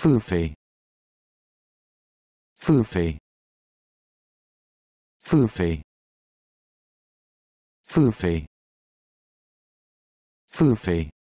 Foofy. Foofy. Foofy. Foofy. Foofy.